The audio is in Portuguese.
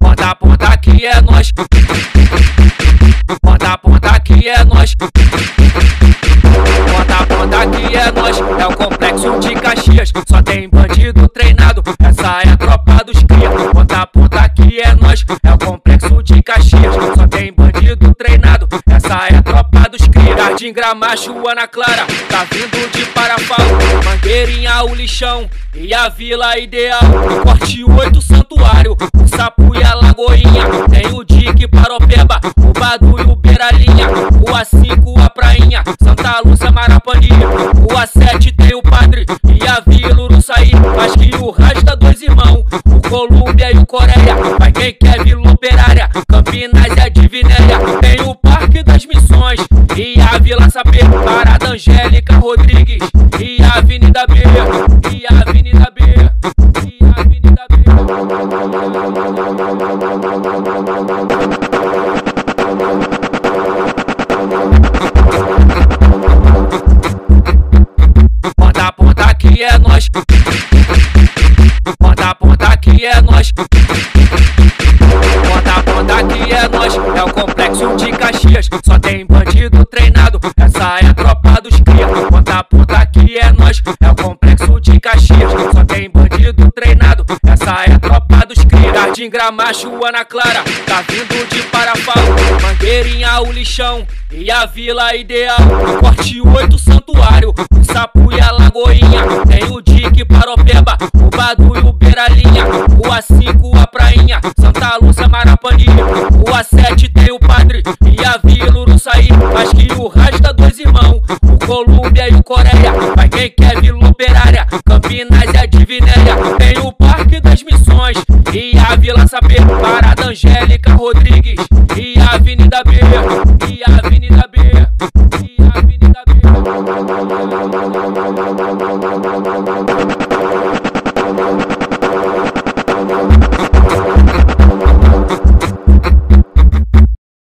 Ponta a ponta que é nós. Ponta a ponta que é nós. Ponta a ponta que é nós. É o complexo de Caxias. Só tem bandido treinado. Essa é a tropa dos cria. Ponta a ponta que é nós. É o complexo de Caxias. Só tem bandido treinado. Essa é Gramacho, Ana Clara. Tá vindo de Parafal. Mangueirinha, o lixão. E a vila ideal. Corte 8 santuário. O sapo e a lagoinha. Tem o Dick Paropeba. O Badu e o Beiralinha. O A5, a prainha. Santa Lúcia, Marapani. O A7 tem o padre. E a vila Uruçaí. Mas que o rasta dois irmãos. O Colômbia e o Coreia. Mas quem quer vila operária? Campinas é de Vinéia. Tem o Parque das Missões. E a Vila Sapê. Parada Angélica Rodrigues. E a Avenida B. E a Avenida B. E a Avenida B. Ponta a ponta que é nós. Ponta a ponta que é nós. Complexo de Caxias. Só tem bandido treinado. Essa é a tropa dos cria. Ponta a ponta que é nós. É o complexo de Caxias. Só tem bandido treinado. Essa é a tropa dos cria. Jardim Gramacho, Ana Clara. Tá vindo de Parafal. Mangueirinha, o lixão. E a vila ideal. Corte 8 santuário. O sapo e a lagoinha. Tem o Dick Paropeba. O Badu e o Beiralinha. Quem quer vila operária? Campinas é de Vinéia. Tem o Parque das Missões. E a Vila Sapê. Parada Angélica Rodrigues. E a Avenida B. E a Avenida B. Avenida B.